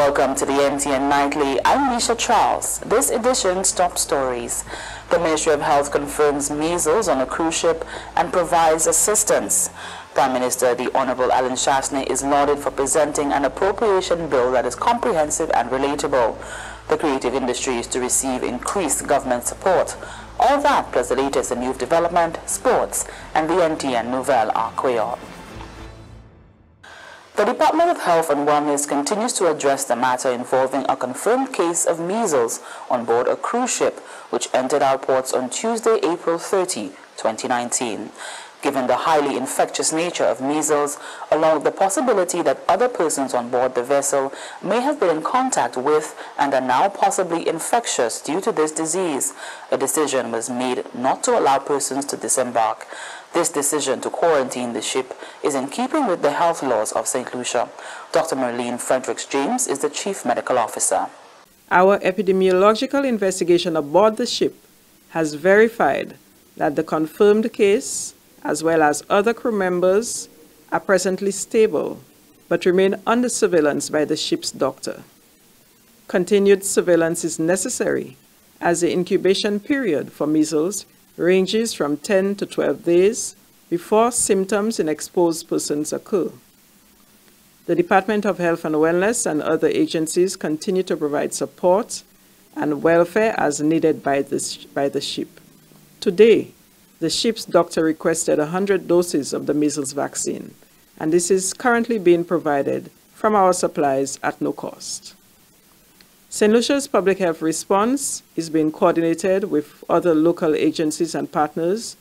Welcome to the NTN Nightly. I'm Nisha Charles. This edition's top stories. The Ministry of Health confirms measles on a cruise ship and provides assistance. Prime Minister the Honorable Allen Chastanet is lauded for presenting an appropriation bill that is comprehensive and relatable. The creative industry is to receive increased government support. All that plus the latest in youth development, sports, and the NTN Nouvelle Arqueon. The Department of Health and Wellness continues to address the matter involving a confirmed case of measles on board a cruise ship which entered our ports on Tuesday, April 30, 2019. Given the highly infectious nature of measles, along with the possibility that other persons on board the vessel may have been in contact with and are now possibly infectious due to this disease, a decision was made not to allow persons to disembark. This decision to quarantine the ship is in keeping with the health laws of St. Lucia. Dr. Merlene Fredericks James is the Chief Medical Officer. Our epidemiological investigation aboard the ship has verified that the confirmed case, as well as other crew members, are presently stable but remain under surveillance by the ship's doctor. Continued surveillance is necessary as the incubation period for measles ranges from 10 to 12 days before symptoms in exposed persons occur. The Department of Health and Wellness and other agencies continue to provide support and welfare as needed by, this, by the ship. Today, the ship's doctor requested 100 doses of the measles vaccine, and this is currently being provided from our supplies at no cost. St. Lucia's public health response is being coordinated with other local agencies and partners,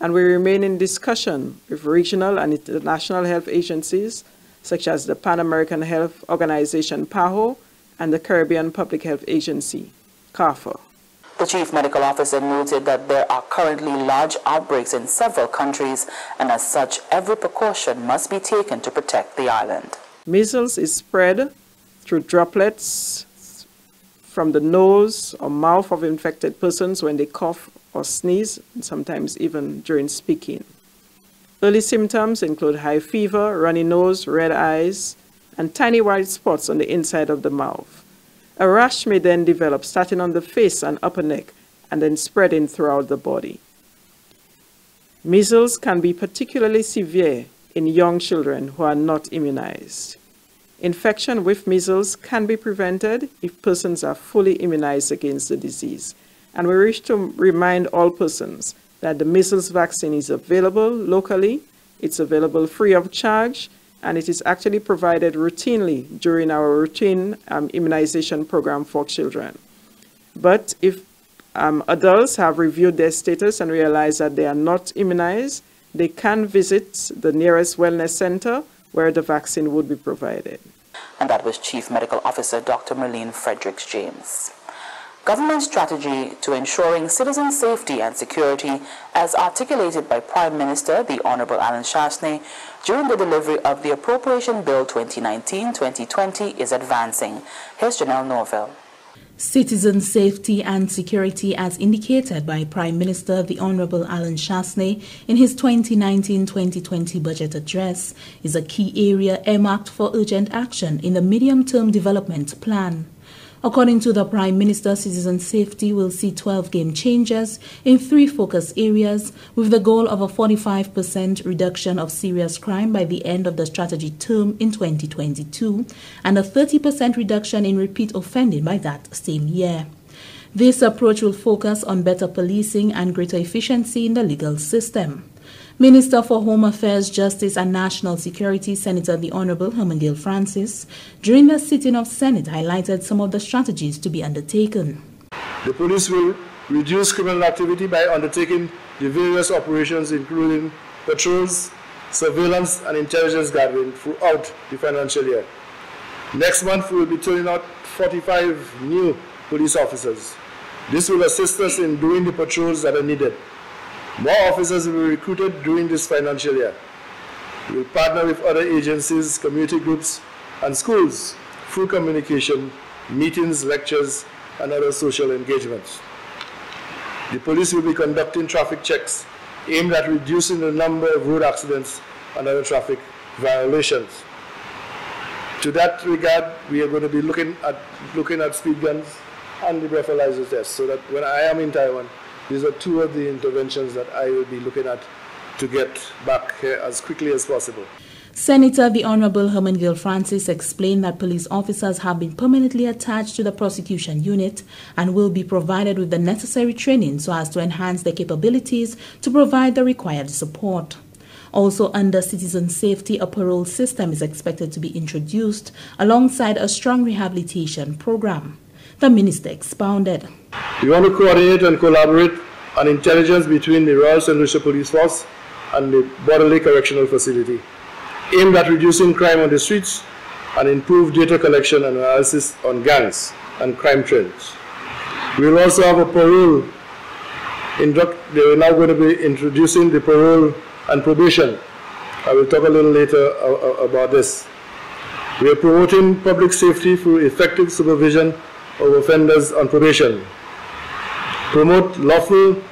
and we remain in discussion with regional and international health agencies such as the Pan American Health Organization, PAHO, and the Caribbean Public Health Agency, CARPHA. The chief medical officer noted that there are currently large outbreaks in several countries, and as such, every precaution must be taken to protect the island. Measles is spread through droplets from the nose or mouth of infected persons when they cough or sneeze, and sometimes even during speaking. Early symptoms include high fever, runny nose, red eyes, and tiny white spots on the inside of the mouth. A rash may then develop starting on the face and upper neck and then spreading throughout the body. Measles can be particularly severe in young children who are not immunized. Infection with measles can be prevented if persons are fully immunized against the disease. And we wish to remind all persons that the measles vaccine is available locally, it's available free of charge, and it is actually provided routinely during our routine um, immunization program for children. But if um, adults have reviewed their status and realize that they are not immunized, they can visit the nearest wellness center where the vaccine would be provided and that was Chief Medical Officer Dr. Merlene Fredericks James. Government strategy to ensuring citizen safety and security as articulated by Prime Minister the Honorable Allen Chastanet during the delivery of the Appropriation Bill 2019-2020 is advancing. Here's Janelle Norville. Citizen safety and security, as indicated by Prime Minister the Honorable Allen Chastanet in his 2019-2020 budget address, is a key area earmarked for urgent action in the medium-term development plan. According to the Prime Minister, citizen safety will see 12 game changers in three focus areas with the goal of a 45% reduction of serious crime by the end of the strategy term in 2022 and a 30% reduction in repeat offending by that same year. This approach will focus on better policing and greater efficiency in the legal system. Minister for Home Affairs, Justice and National Security, Senator the Honorable Herman Hermangild Francis, during the sitting of Senate highlighted some of the strategies to be undertaken. The police will reduce criminal activity by undertaking the various operations including patrols, surveillance and intelligence gathering throughout the financial year. Next month we will be turning out 45 new police officers. This will assist us in doing the patrols that are needed. More officers will be recruited during this financial year. We will partner with other agencies, community groups, and schools through communication, meetings, lectures, and other social engagements. The police will be conducting traffic checks aimed at reducing the number of road accidents and other traffic violations. To that regard, we are going to be looking at looking at speed guns and the breathalyzer test so that when I am in Taiwan, these are two of the interventions that I will be looking at to get back here as quickly as possible. Senator the Honorable Hermangild Francis explained that police officers have been permanently attached to the prosecution unit and will be provided with the necessary training so as to enhance their capabilities to provide the required support. Also, under citizen safety, a parole system is expected to be introduced alongside a strong rehabilitation program. The minister expounded. We want to coordinate and collaborate on intelligence between the Royal St. Lucia Police Force and the Bordelais Correctional Facility aimed at reducing crime on the streets and improve data collection and analysis on gangs and crime trends. We will also have a parole. They are now going to be introducing the parole and probation. I will talk a little later uh, uh, about this. We are promoting public safety through effective supervision of offenders on probation. Promote lawful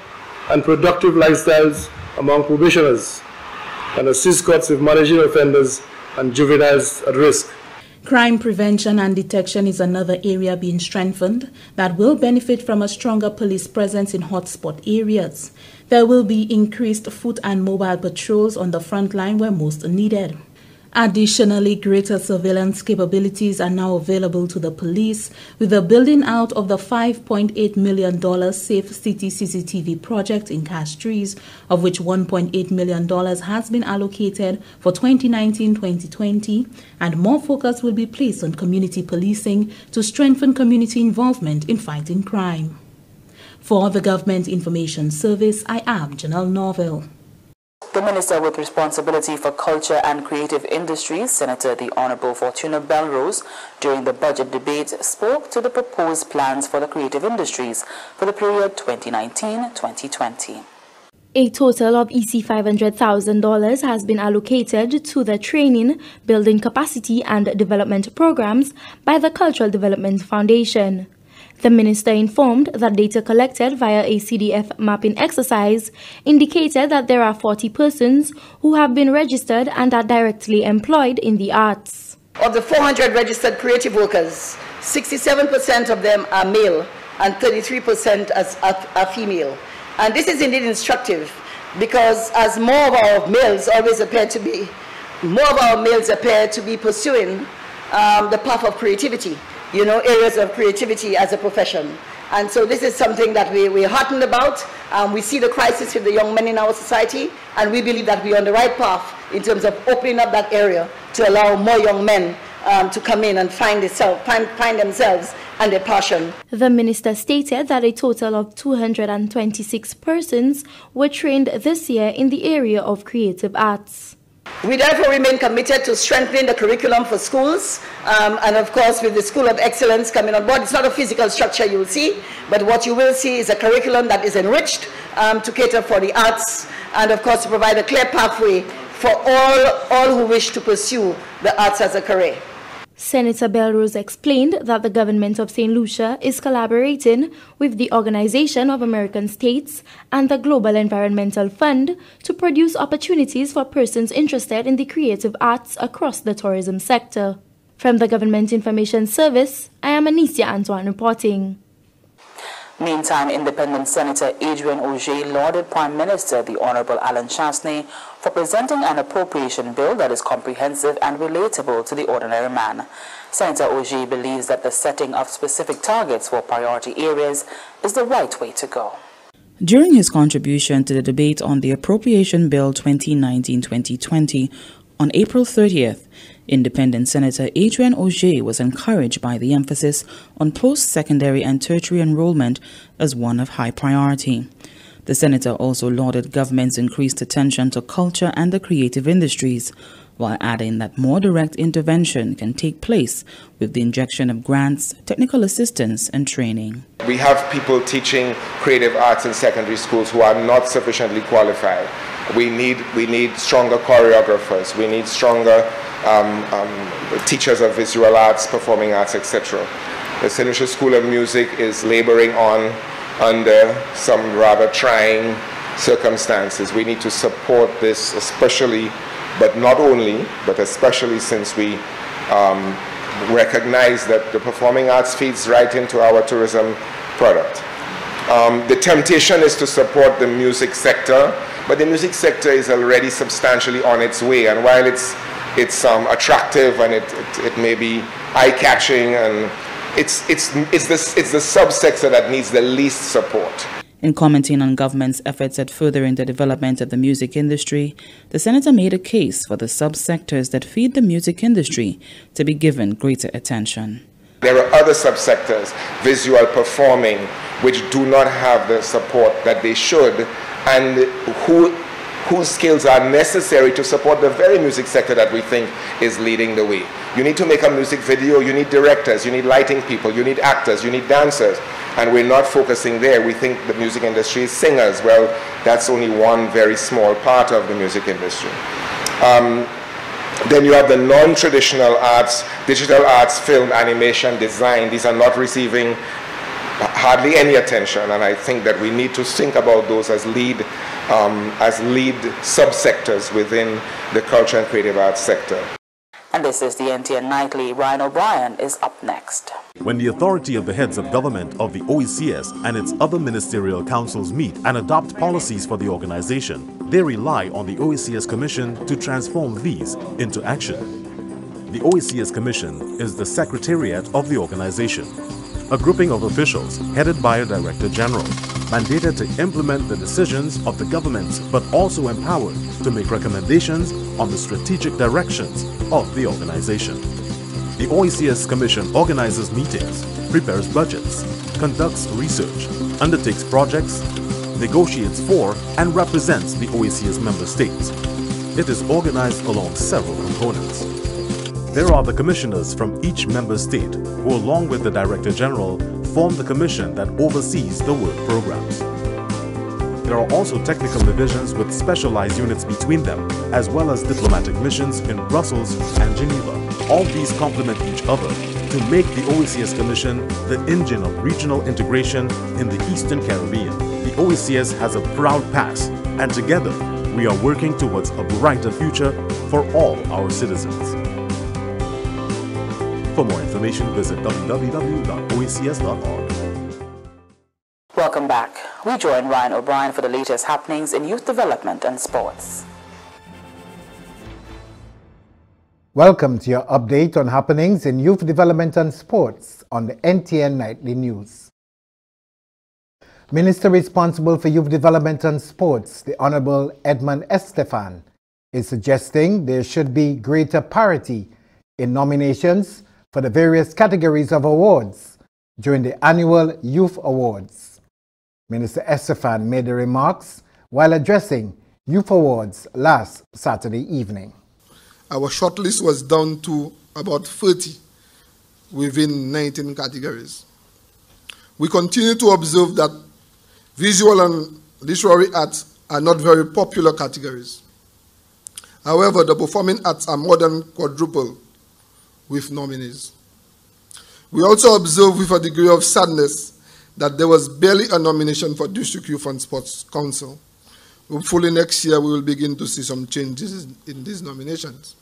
and productive lifestyles among probationers and assist courts with managing offenders and juveniles at risk. Crime prevention and detection is another area being strengthened that will benefit from a stronger police presence in hotspot areas. There will be increased foot and mobile patrols on the front line where most needed. Additionally, greater surveillance capabilities are now available to the police with the building out of the $5.8 million Safe City CCTV project in Castries, of which $1.8 million has been allocated for 2019-2020, and more focus will be placed on community policing to strengthen community involvement in fighting crime. For the Government Information Service, I am Janelle Norville. The Minister with responsibility for culture and creative industries, Senator the Honorable Fortuna Belrose, during the budget debate spoke to the proposed plans for the creative industries for the period 2019-2020. A total of EC $500,000 has been allocated to the training, building capacity and development programs by the Cultural Development Foundation. The minister informed that data collected via a CDF mapping exercise indicated that there are 40 persons who have been registered and are directly employed in the arts. Of the 400 registered creative workers, 67% of them are male and 33% are, female. And this is indeed instructive because as more of our males always appear to be, more of our males appear to be pursuing um, the path of creativity you know, areas of creativity as a profession. And so this is something that we, we're heartened about. Um, we see the crisis with the young men in our society, and we believe that we're on the right path in terms of opening up that area to allow more young men um, to come in and find, itself, find, find themselves and their passion. The minister stated that a total of 226 persons were trained this year in the area of creative arts. We therefore remain committed to strengthening the curriculum for schools, um, and of course with the School of Excellence coming on board, it's not a physical structure you'll see, but what you will see is a curriculum that is enriched um, to cater for the arts, and of course to provide a clear pathway for all, all who wish to pursue the arts as a career. Senator Belrose explained that the government of St. Lucia is collaborating with the Organization of American States and the Global Environmental Fund to produce opportunities for persons interested in the creative arts across the tourism sector. From the Government Information Service, I am Anicia Antoine reporting. Meantime, Independent Senator Adrian Augier lauded Prime Minister the Honorable Allen Chastanet for presenting an appropriation bill that is comprehensive and relatable to the ordinary man. Senator Augier believes that the setting of specific targets for priority areas is the right way to go. During his contribution to the debate on the Appropriation Bill 2019-2020 on April 30th, Independent Senator Adrian Augier was encouraged by the emphasis on post-secondary and tertiary enrollment as one of high priority. The senator also lauded government's increased attention to culture and the creative industries, while adding that more direct intervention can take place with the injection of grants, technical assistance, and training. We have people teaching creative arts in secondary schools who are not sufficiently qualified. We need, we need stronger choreographers. We need stronger um, um, teachers of visual arts, performing arts, etc. The. Lucia School of Music is laboring on under some rather trying circumstances. We need to support this, especially, but not only, but especially since we um, recognize that the performing arts feeds right into our tourism product. Um, the temptation is to support the music sector, but the music sector is already substantially on its way. And while it's, it's um, attractive and it, it, it may be eye-catching, and it's, it's, it's, the, it's the subsector that needs the least support. In commenting on government's efforts at furthering the development of the music industry, the senator made a case for the subsectors that feed the music industry to be given greater attention. There are other subsectors, visual performing, which do not have the support that they should, and who, whose skills are necessary to support the very music sector that we think is leading the way. You need to make a music video, you need directors, you need lighting people, you need actors, you need dancers and we're not focusing there. We think the music industry is singers. Well, that's only one very small part of the music industry. Um, then you have the non-traditional arts, digital arts, film, animation, design. These are not receiving hardly any attention, and I think that we need to think about those as lead, um, as lead subsectors within the culture and creative arts sector. And this is the NTN Nightly. Ryan O'Brien is up next. When the authority of the heads of government of the OECS and its other ministerial councils meet and adopt policies for the organization, they rely on the OECS Commission to transform these into action. The OECS Commission is the secretariat of the organization, a grouping of officials headed by a Director General mandated to implement the decisions of the government but also empowered to make recommendations on the strategic directions of the organization. The OECS Commission organizes meetings, prepares budgets, conducts research, undertakes projects, negotiates for and represents the OECS member states. It is organized along several components. There are the commissioners from each member state who along with the Director General form the commission that oversees the work programs. There are also technical divisions with specialized units between them, as well as diplomatic missions in Brussels and Geneva. All these complement each other to make the OECS Commission the engine of regional integration in the Eastern Caribbean. The OECS has a proud past, and together we are working towards a brighter future for all our citizens. For more information, visit www.oecs.org. Welcome back. We join Ryan O'Brien for the latest happenings in youth development and sports. Welcome to your update on happenings in youth development and sports on the NTN Nightly News. Minister responsible for youth development and sports, the Honorable Edmund Estephane, is suggesting there should be greater parity in nominations for the various categories of awards during the annual Youth Awards. Minister Estephane made the remarks while addressing Youth Awards last Saturday evening. Our shortlist was down to about 30 within 19 categories. We continue to observe that visual and literary arts are not very popular categories. However, the performing arts are more than quadruple with nominees. We also observe with a degree of sadness that there was barely a nomination for District Youth and Sports Council. Hopefully next year we will begin to see some changes in these nominations.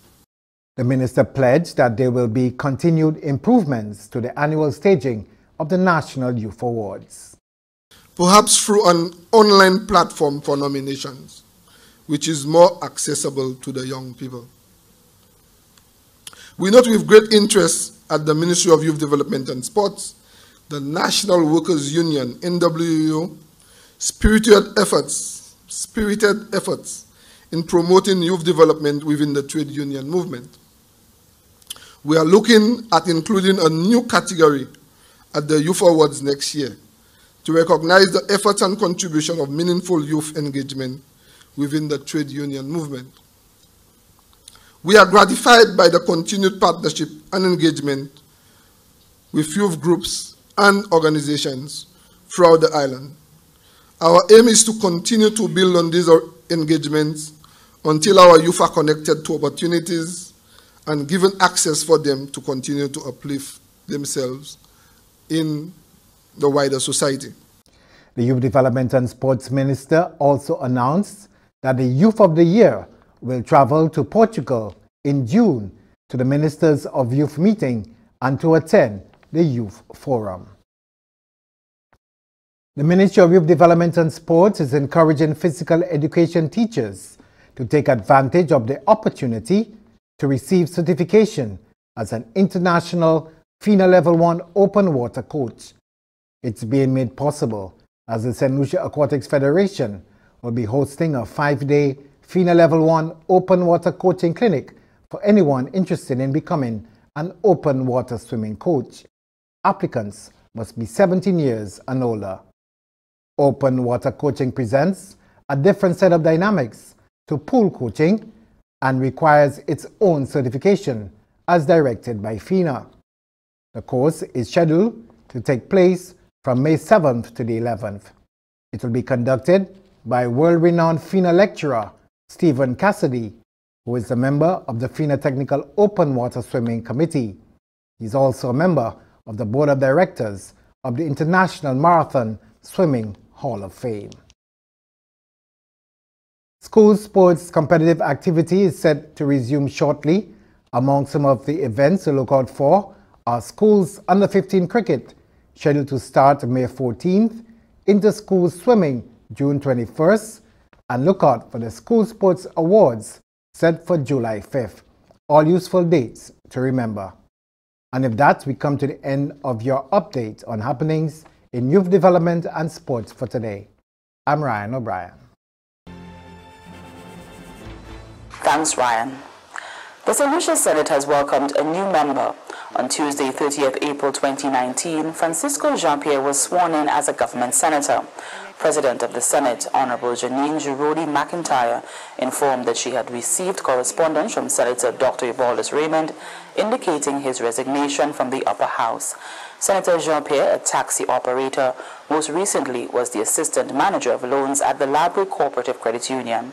The minister pledged that there will be continued improvements to the annual staging of the National Youth Awards. Perhaps through an online platform for nominations, which is more accessible to the young people. We note with great interest at the Ministry of Youth Development and Sports, the National Workers Union, NWU, spirited efforts, spirited efforts in promoting youth development within the trade union movement. We are looking at including a new category at the Youth Awards next year to recognize the efforts and contribution of meaningful youth engagement within the trade union movement. We are gratified by the continued partnership and engagement with youth groups and organizations throughout the island. Our aim is to continue to build on these engagements until our youth are connected to opportunities and given access for them to continue to uplift themselves in the wider society. The Youth Development and Sports Minister also announced that the Youth of the Year will travel to Portugal in June to the Ministers of Youth meeting and to attend the Youth Forum. The Ministry of Youth Development and Sports is encouraging physical education teachers to take advantage of the opportunity to receive certification as an international FINA Level 1 open water coach. It's being made possible as the St. Lucia Aquatics Federation will be hosting a five-day FINA Level 1 open water coaching clinic for anyone interested in becoming an open water swimming coach. Applicants must be 17 years and older. Open water coaching presents a different set of dynamics to pool coaching and requires its own certification as directed by FINA. The course is scheduled to take place from May 7th to the 11th. It will be conducted by world-renowned FINA lecturer Stephen Cassidy, who is a member of the FINA Technical Open Water Swimming Committee. He's also a member of the Board of Directors of the International Marathon Swimming Hall of Fame. School sports competitive activity is set to resume shortly. Among some of the events to look out for are schools under 15 cricket, scheduled to start May 14th, inter-school swimming June 21st, and look out for the School Sports Awards set for July 5th. All useful dates to remember. And if that, we come to the end of your update on happenings in youth development and sports for today. I'm Ryan O'Brien. Thanks, Ryan. The St. Senate has welcomed a new member. On Tuesday, 30th April 2019, Francisco Jean-Pierre was sworn in as a government senator. President of the Senate, Honorable Janine Giraudy McIntyre, informed that she had received correspondence from Senator Dr. Ubaldus Raymond indicating his resignation from the upper house. Senator Jean-Pierre, a taxi operator, most recently was the assistant manager of loans at the Laborie Cooperative Credit Union.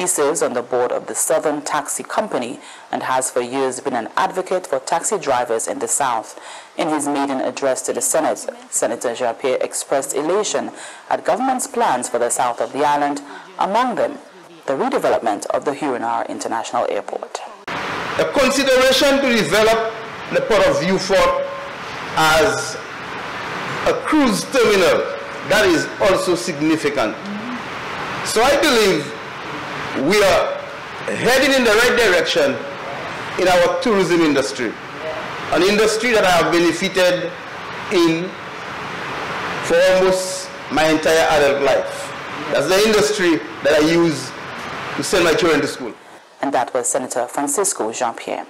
He serves on the board of the Southern Taxi Company and has for years been an advocate for taxi drivers in the South. In his maiden address to the Senate, Senator Jean-Pierre expressed elation at government's plans for the south of the island, among them the redevelopment of the Hewanorra International Airport. A consideration to develop the Port of Vieux Fort as a cruise terminal, that is also significant. So I believe we are heading in the right direction in our tourism industry, an industry that I have benefited in for almost my entire adult life. That's the industry that I use to send my children to school. And that was Senator Francisco Jean-Pierre.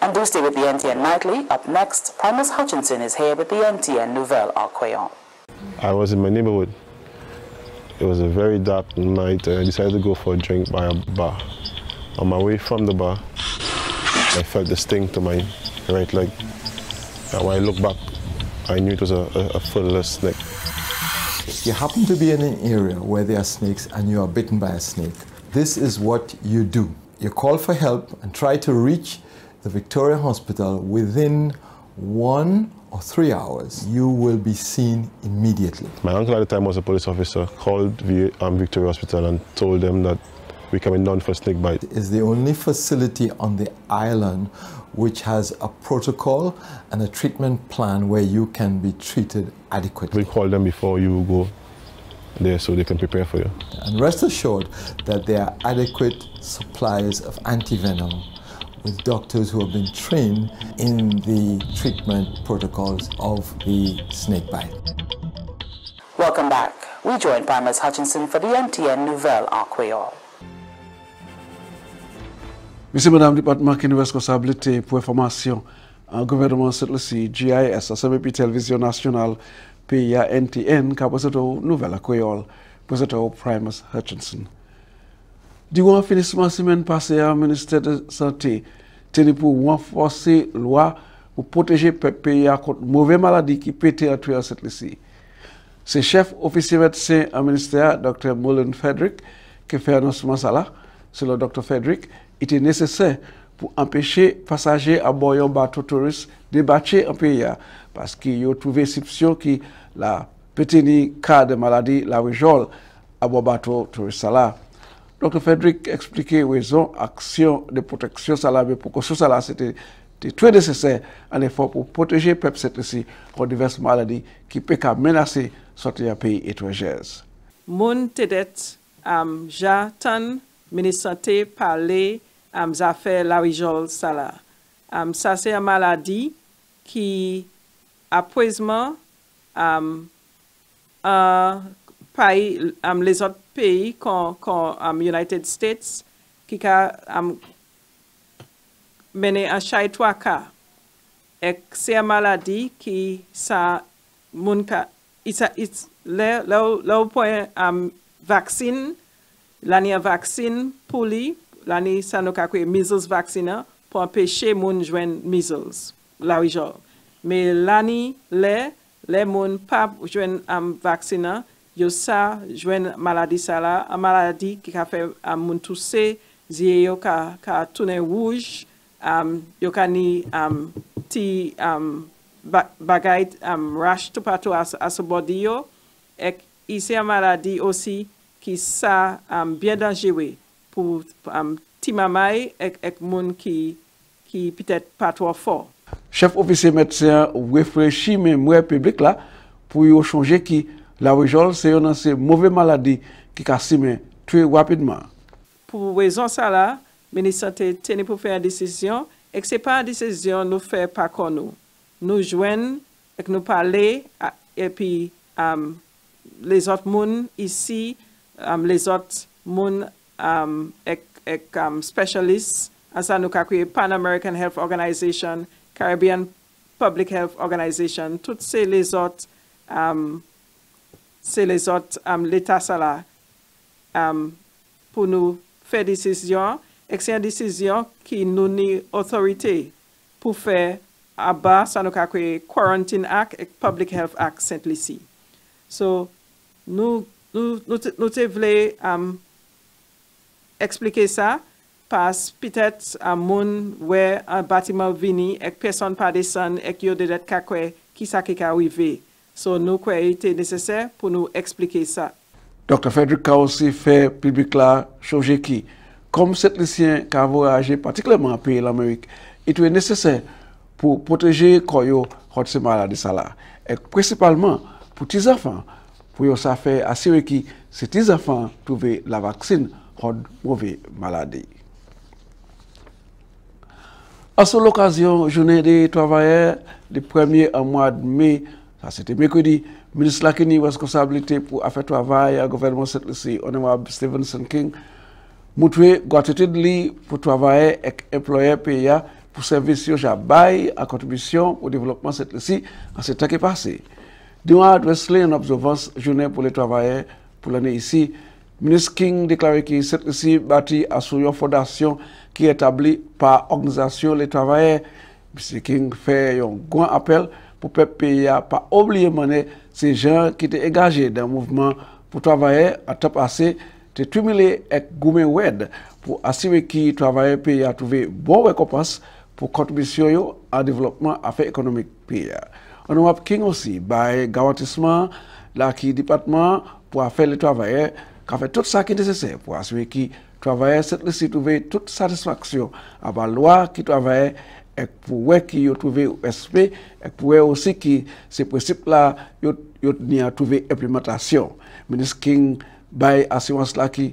And do stay with the NTN Nightly. Up next, Primus Hutchinson is here with the NTN Nouvelle Arqueon. I was in my neighborhood it was a very dark night and I decided to go for a drink by a bar. On my way from the bar, I felt the sting to my right leg. And when I looked back, I knew it was a, a, a full snake. You happen to be in an area where there are snakes and you are bitten by a snake. This is what you do. You call for help and try to reach the Victoria Hospital within one or three hours, you will be seen immediately. My uncle at the time was a police officer, called the um, Victoria Hospital and told them that we coming down for snake bite. It's the only facility on the island which has a protocol and a treatment plan where you can be treated adequately. We call them before you go there so they can prepare for you. And rest assured that there are adequate supplies of antivenom with doctors who have been trained in the treatment protocols of the snake bite. Welcome back. We join Primus Hutchinson for the NTN Nouvelle en Creole. Monsieur, Madame, Département qui nous responsabilité pour information en gouvernement Saint-Lucie, GIS, Assemblée Télévision Nationale, PIA NTN, qui a présenté Nouvelle en Creole, Primus Hutchinson. Durant le finissement de la semaine passée, le ministère de la Santé tenu pour renforcer la loi pour protéger le pays contre les mauvaises maladies qui pétaient à cette liste. C'est le chef officier médecin au ministère, Dr. Mullen Frederick, qui fait annoncement ça là. Selon Dr. Frederick, il était nécessaire pour empêcher les passagers à bord d'un bateau touriste de débattre en pays parce qu'ils ont trouvé une exception qui la petite cas de maladie, la rigole, à bord bateau touriste là. Dr. Frederick explike wè zon aksyon de proteksyon sa la, be pokosyon sa la, se te twe desese an efor pou proteje pep set lesi kon divers maladi ki pe ka menase sote ya peyi etwejez. Moun tedet am ja tan menisante pale am zafè lawijol sa la. Am sa se a maladi ki apwezman am a pays, um, les autres pays comme um, United States qui a um, mené à Chaitwaka. Et c'est une maladie qui ça moun ka, isa, is, le, le, le point um, vaccine, l'année vaccine pour lui, l'année ça nous a measles vaccine pour empêcher moun joindre measles, la où Mais l'année, le, le moun pas joindre um, vaccine, yo sa jwen maladi sa la, a maladi ki ka fe moun ka, ka tounen wouj, um, ni ti bagay rash tou patou ek isi a maladi osi ki sa bien danjewe pou ti mamay ek, ek moun ki, ki pitet patou. Chef ofisye medsen refreshi men mwen publik la pou yo chonje ki La wijol se yon nan se mouve maladi ki ka simen tue wapidman. Pou wezon sa la, menisante teni pou fè a desisyon, ek se pa a desisyon nou fè pa kon nou. Nou jwen, ek nou pale, epi um, les ot moun isi, um, les ot moun um, ek, ek specialist, ansa nou kakwe Pan American Health Organization, Caribbean Public Health Organization, tout se les ot organizasyon, se le zot um, l'Etat sa la um, pou nou fè disisyon, ek se yon disisyon ki nou ni otorite pou fè aba sa nou kakwe Quarantine Act ek Public Health Act sent lisi. So, nou, nou, nou, te, nou te vle um, eksplike sa pas pitet a moun we an batiman vini ek person pa desan ek yo dedet kakwe ki sa ki ka wive. So Nuku a été nécessaire pour nous expliquer ça. Dr. Frederick a aussi fait public là, changer qui, comme cet lycéen qui a voyagé particulièrement en pays l'Amérique, il était nécessaire pour protéger Koyo contre ces maladies là. Et principalement pour les enfants, pour ça fait assurer que ces enfants trouvent la vaccine contre mauvaise maladie. À cette occasion, journée des travailleurs, le 1er mois de mai, c'était mercredi ministre la qui responsabilité pour affaires travail au gouvernement cette ici honorable Stevenson King montrer gratitude pour travailler avec employés pays pour service à bail à contribution au développement ci en ce temps qui passé. Durant l'adresse en observance journée pour les travailleurs pour l'année ici, ministre King déclaré que cette ci bâtie à une fondation qui est établie par l'organisation les travailleurs. M. King fait un grand appel pour le pas oublier ces gens qui étaient engagés dans le mouvement pour travailler à temps passé, de trumuler avec Goumen Wed pour assurer que les travailleurs pays à trouver bonne récompense pour contribution au développement affaires économiques pays. On a King aussi, by garantissement, là qui département pour faire le travail, qui fait tout ça qui est nécessaire pour assurer que travailleur cette trouver toute satisfaction à la loi qui travaille et pour voir qui a trouvé respect, et pour voir aussi que ces principes-là, ils ont trouvé implémentation. ministre King baille assurance-là que le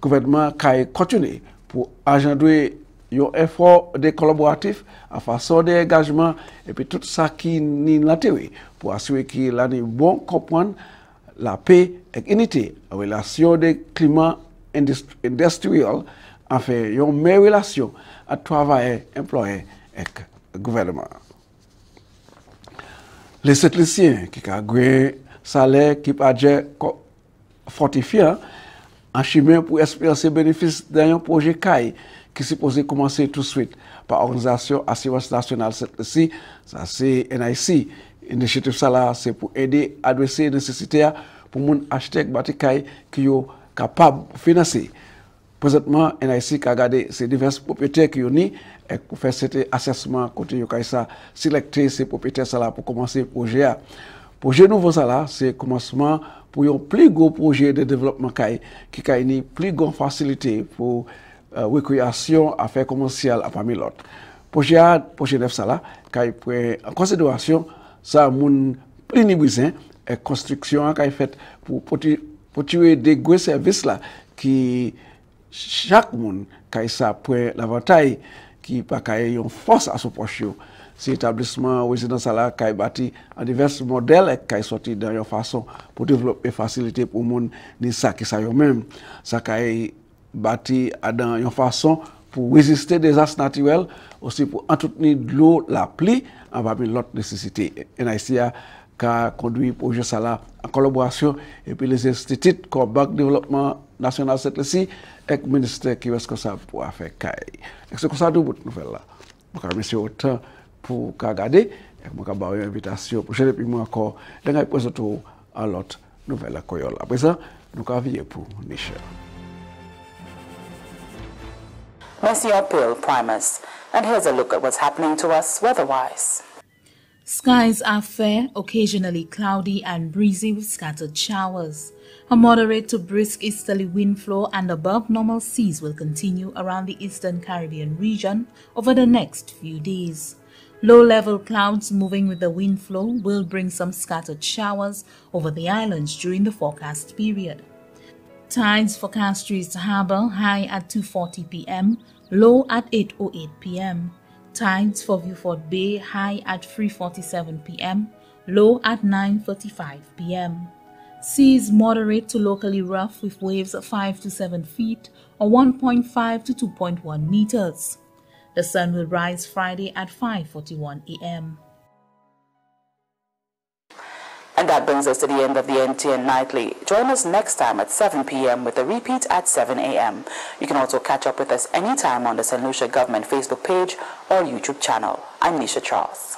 gouvernement peut continuer pour agendrer un effort de collaboratif à façon d'engagement, et puis tout ça qui est l'intérêt pour assurer qu'il a une bon comprendre la paix et l'unité en relation des climats industriels, afin d'avoir une meilleure relation à travailler, employer. ek gouvernement. Le setlisyen ki ka gwe sale ki pa dje fortifiyan an chimè pou espirase benefis dan yon proje kay ki si pose komanse tout swit pa Organizasyon Assurance National Setlisi, sa se NIC. Initiative sa la se pou ede adwese nesesite ya pou moun ashtek bati kay ki yo kapab finanse. Prezentman, NIC ka gade se divers popyete ki yon ni, ek pou fè sete asesman kote yo kay sa selekte se popyete sa la pou komanse proje a. Proje nouvo sa la, se komanseman pou yon pli go proje de devlopman kay, ki kay ni pli gon fasilite pou uh, wikuyasyon afer komansyal apami lot. Proje a, proje dev sa la, kay pou en konsidwasyon sa moun pli ni wizen, e konstriksyon kay fet pou potiwe de gwe servis la ki... chak moun kay sa pre lavantay ki pa kay yon fos asopoch yo. Si etablisman rezidans ala kay bati an divers model ek kay soti dan yon fason pou devlop e fasilite pou moun ni sa ki sa yon men. Sa kay bati adan yon fason pou reziste desas natywel, osi pou antoutni dlo la pli an vami lot nesesite. NICA ka kondwi proje sa la an kolaborasyon epi les estetit kon bank devlopman nasyonal set lesi ek minister ki wèz konsa pou a fe kay. Ek se konsa dou bout nouvel la. Mwaka mesi otan. pou ka gade, ek mwen ka ba yon invitasyon pou jene pi mwen akor, den ay prezentou alot nouvel akoyol. Apre sa, nou ka viye pou Nisha. Merci Apil, Primus. And here's a look at what's happening to us weather-wise. Skies are fair, occasionally cloudy and breezy with scattered showers. A moderate to brisk easterly wind flow and above normal seas will continue around the eastern Caribbean region over the next few days. Low-level clouds moving with the wind flow will bring some scattered showers over the islands during the forecast period. Tides for Castries Harbour high at 2.40 p.m., low at 8.08 p.m. Tides for Vieux Fort Bay high at 3.47 p.m., low at 9.35 p.m. Seas moderate to locally rough with waves of 5 to 7 feet or 1.5 to 2.1 meters. The sun will rise Friday at 5:41 a.m. And that brings us to the end of the NTN Nightly. Join us next time at 7 p.m. with a repeat at 7 a.m. You can also catch up with us anytime on the St. Lucia Government Facebook page or YouTube channel. I'm Nisha Charles.